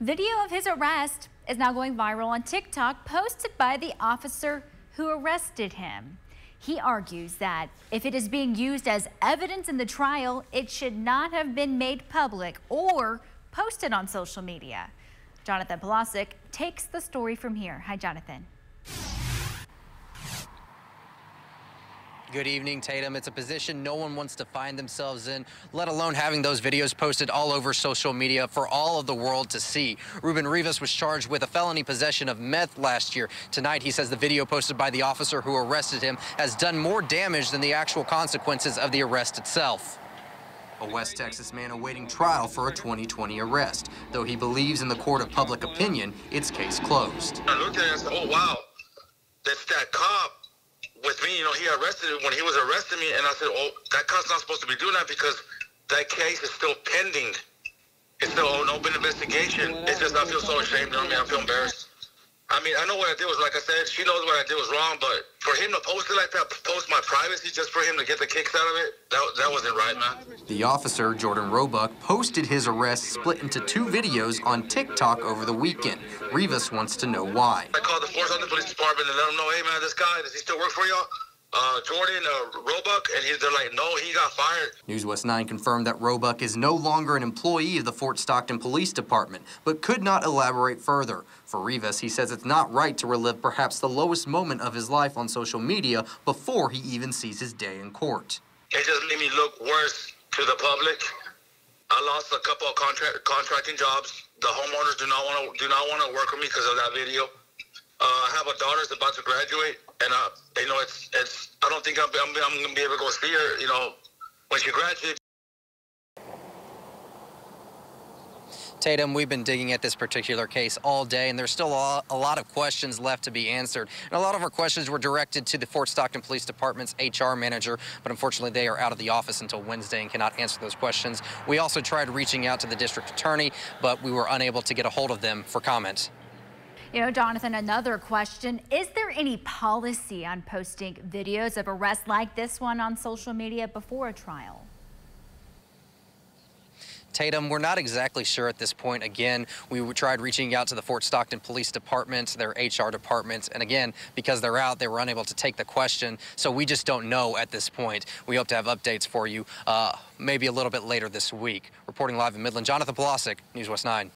Video of his arrest is now going viral on TikTok, posted by the officer who arrested him. He argues that if it is being used as evidence in the trial, it should not have been made public or posted on social media. Jonathan Polasic takes the story from here. Hi, Jonathan. Good evening, Tatum. It's a position no one wants to find themselves in, let alone having those videos posted all over social media for all of the world to see. Ruben Rivas was charged with a felony possession of meth last year. Tonight, he says the video posted by the officer who arrested him has done more damage than the actual consequences of the arrest itself. A West Texas man awaiting trial for a 2020 arrest. Though he believes in the court of public opinion, its case closed. I looked at it and said, oh, wow, that's that cop with me, you know, he arrested when he was arresting me, and I said, "Oh, that cop's not supposed to be doing that because that case is still pending. It's still an open investigation. It's just I feel so ashamed. You know what I mean? I feel embarrassed. I mean, I know what I did was like I said, she knows what I did was wrong, but for him to post it like that, privacy just for him to get the kicks out of it, that, that wasn't right, man. The officer, Jordan Roebuck, posted his arrest split into two videos on TikTok over the weekend. Rivas wants to know why. I called the Fort Stockton Police Department and let them know, hey, man, this guy, does he still work for y'all? Uh, Jordan uh, Roebuck, and he, they're like, no, he got fired. News West 9 confirmed that Roebuck is no longer an employee of the Fort Stockton Police Department, but could not elaborate further. For Rivas, he says it's not right to relive perhaps the lowest moment of his life on social media before he even sees his day in court. It just made me look worse to the public. I lost a couple of contract contracting jobs. The homeowners do not want to do not want to work with me because of that video. Have a daughter that's about to graduate, and uh, you know, it's it's. I don't think I'm I'm, I'm gonna be able to go see her. You know, when she graduates. Tatum, we've been digging at this particular case all day, and there's still a, a, lot of questions left to be answered. And a lot of our questions were directed to the Fort Stockton Police Department's HR manager, but unfortunately they are out of the office until Wednesday and cannot answer those questions. We also tried reaching out to the district attorney, but we were unable to get a hold of them for comment. You know, Jonathan, another question. Is there any policy on posting videos of arrests like this one on social media before a trial? Tatum, we're not exactly sure at this point. Again, we tried reaching out to the Fort Stockton Police Department, their HR department, and again, because they're out, they were unable to take the question, so we just don't know at this point. We hope to have updates for you uh, maybe a little bit later this week. Reporting live in Midland, Jonathan Polasic, News West 9.